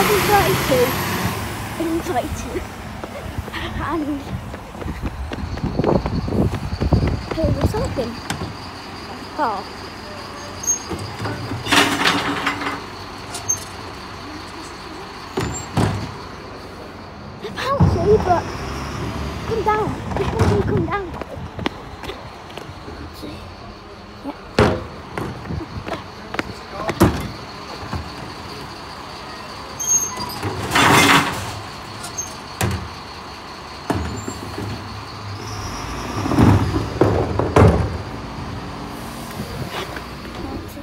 11.32. 11.32. And here was something. Oh. Apparently, but come down. Come down. Let's see. Yeah. Let's see.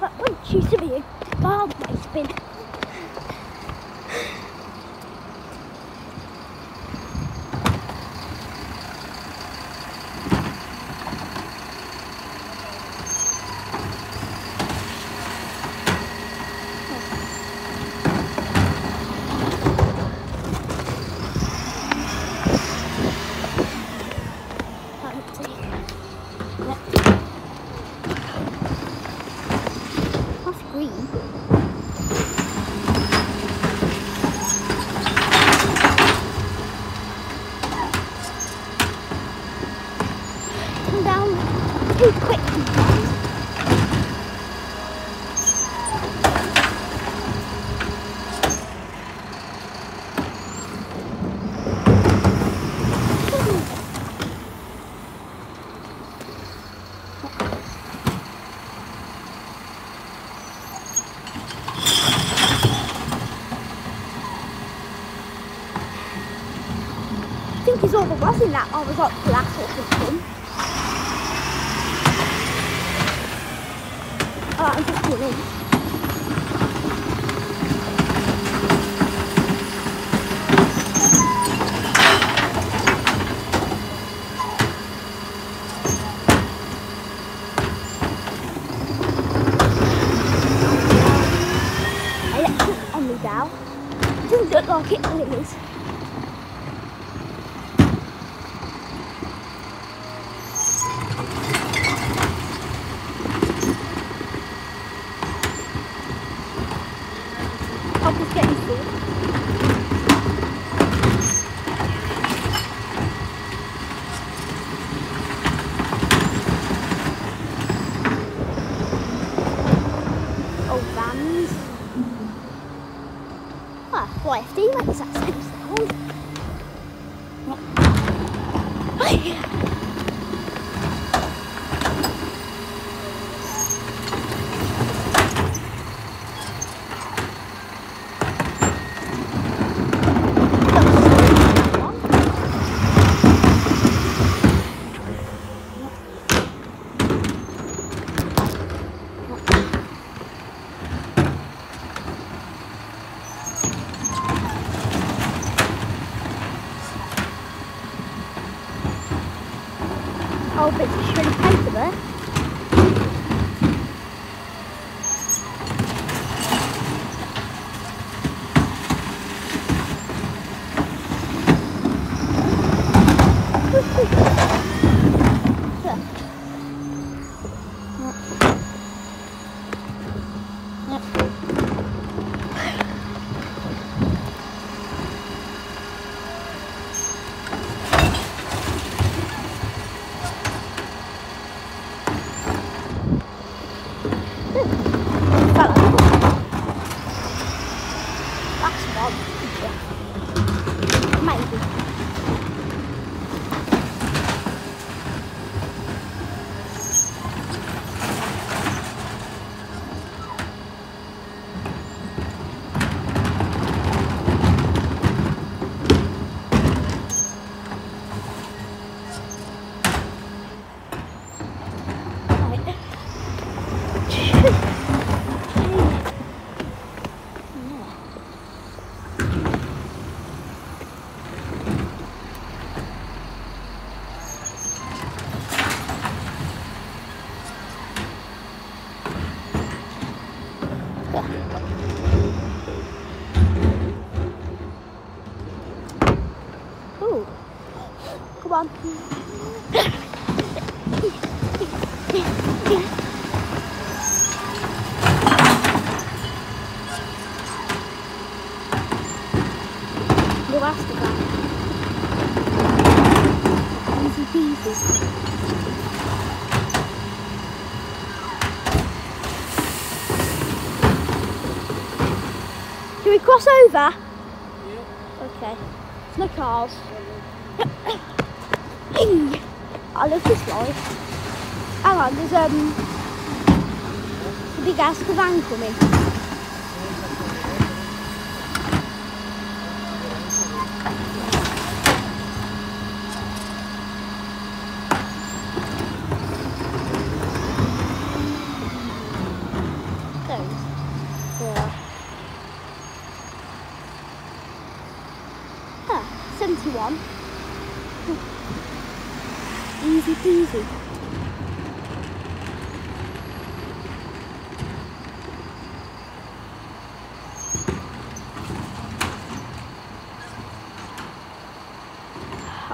That once used to be a barbed wire spin. Let's see. Yep. That's green. Come down too quick sometimes. I think it's all the was in that, or was that glass or something. Oh, I'm just kidding. Electric on me now. Doesn't look like it, but it is. I'll just get food. Oh, vans. Ah, YFD makes that same sound. Oh, can we cross over? Yeah. Okay. There's no cars. I love this ride. Hang on, there's um a big ass van coming. Those. Yeah. Huh, 71. Easy peasy.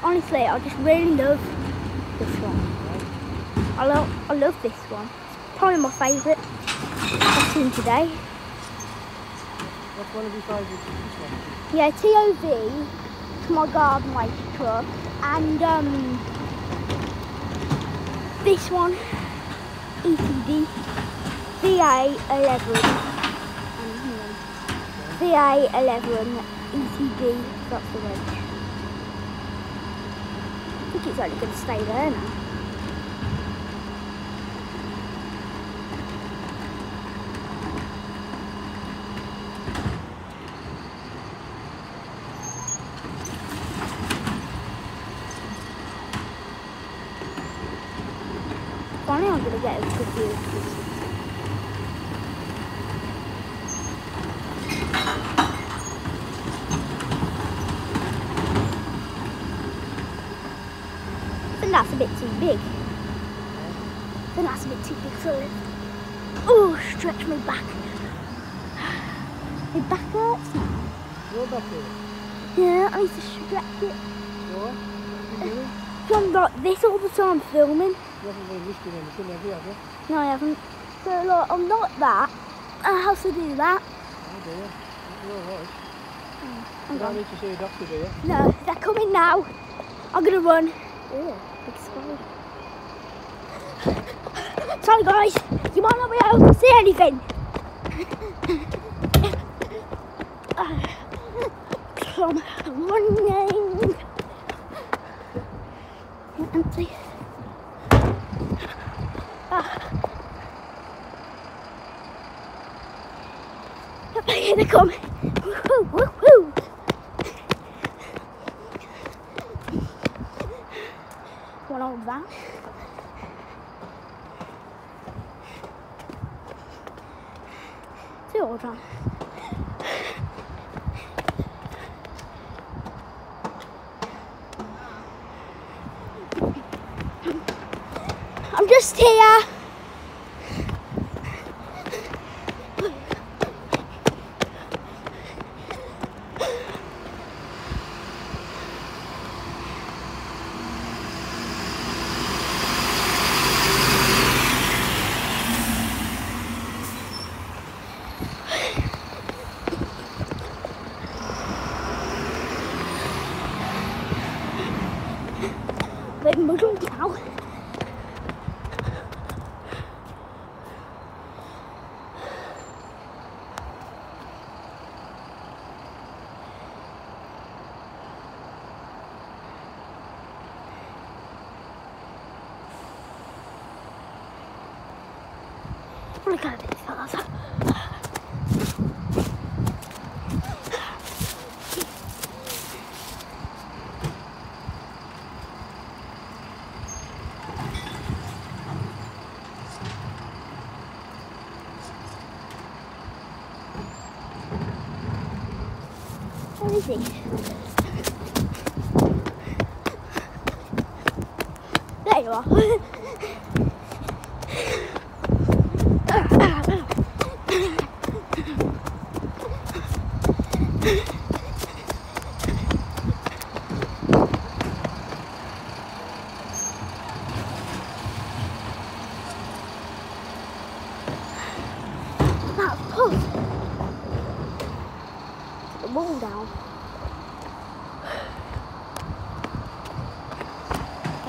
Honestly, I just really love this one. I love, I love this one. It's probably my favourite I've seen today. What's one of your favourites? Yeah, TOV, it's my garden waste truck, and um, this one, ETD, VA11, um, VA11, ETD, that's the reg. I think it's only going to stay there now. I'm to get a good view of this. I think that's a bit too big. I think that's a bit too big for it. Oh, stretch my back. My back hurts now. You're back here. Yeah, I need to stretch it. What? What are you uh, doing? I'm like this all the time filming. You haven't been lifting anything, have you? Have you? No, I haven't. So like, I'm not that. Uh, I have to do that. Oh dear. You're alright. Hang You don't need to see a doctor, do you? No, they're coming now. I'm gonna run. Oh, big spider. Sorry guys, you might not be able to see anything. Uh, come running. They come. Woo, woo. One old van. Two old van. I'm just here. Bit muddled now. Probably go a bit faster. Where is he? There you are.